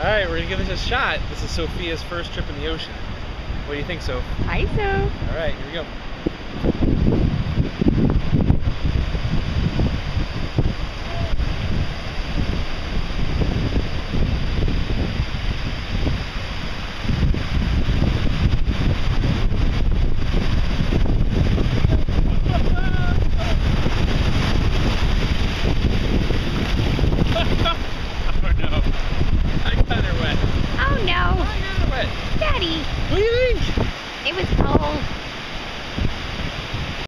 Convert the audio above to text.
All right, we're gonna give this a shot. This is Sophia's first trip in the ocean. What do you think, Soph? Hi, so. All right, here we go. What do you think? It was cold.